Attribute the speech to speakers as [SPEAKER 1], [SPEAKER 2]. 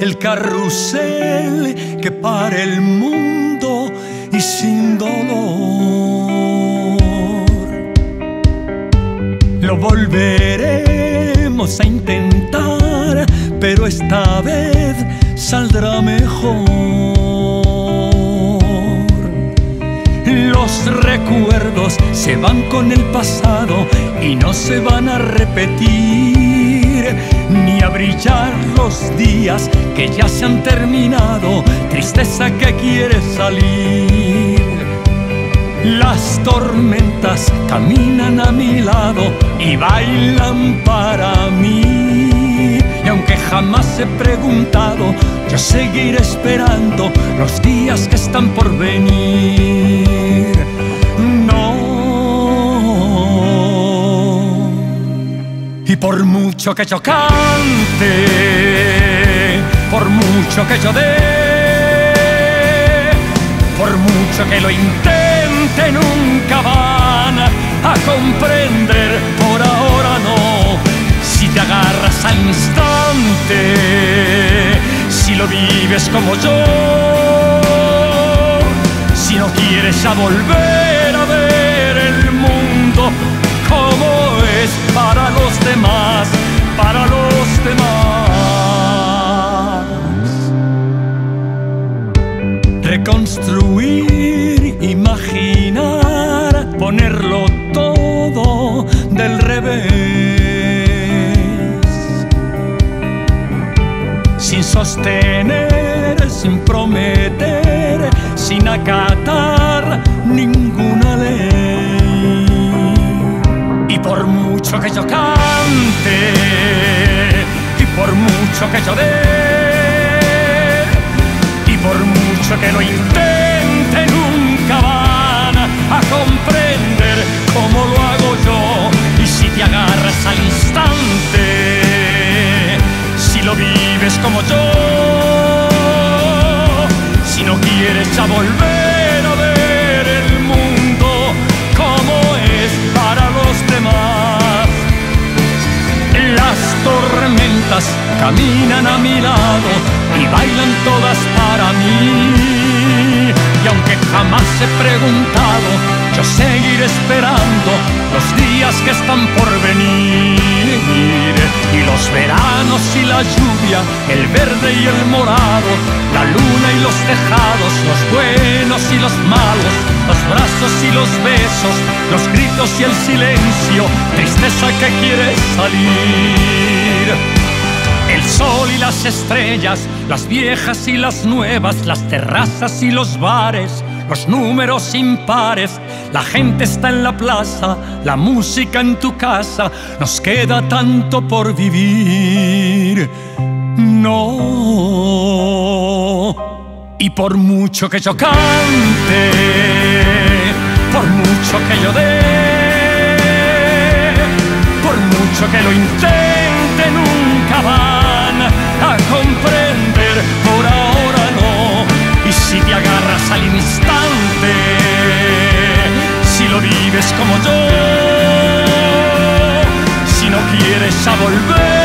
[SPEAKER 1] el carrusel que para el mundo y sin dolor. Lo volveremos a intentar, pero esta vez saldrá mejor. Los recuerdos se van con el pasado y no se van a repetir, ni a brillar los días que ya se han terminado, tristeza que quiere salir. Las tormentas caminan a mi lado y bailan para mí. Y aunque jamás he preguntado, yo seguiré esperando los días que están por venir. Por mucho que yo cante, por mucho que yo dé, por mucho que lo intente, nunca van a comprender. Por ahora no, si te agarras al instante si lo vives como yo, si no quieres a volver a ver el mundo como es para los demás. Reconstruir, imaginar, ponerlo todo del revés sin sostener, sin prometer, sin acatar mucho que yo cante, y por mucho que yo dé, y por mucho que lo intente, nunca van a comprender cómo lo hago yo. Y si te agarras al instante, si lo vives como yo, si no quieres ya volver caminan a mi lado y bailan todas para mí. Y aunque jamás he preguntado, yo seguiré esperando los días que están por venir. Y los veranos y la lluvia, el verde y el morado, la luna y los tejados, los buenos y los malos, los brazos y los besos, los gritos y el silencio, tristeza que quiere salir. El sol y las estrellas, las viejas y las nuevas, las terrazas y los bares, los números impares, la gente está en la plaza, la música en tu casa, nos queda tanto por vivir. No. Y por mucho que yo cante, por mucho que yo dé, por mucho que lo intente, si lo vives como yo, si no quieres a volver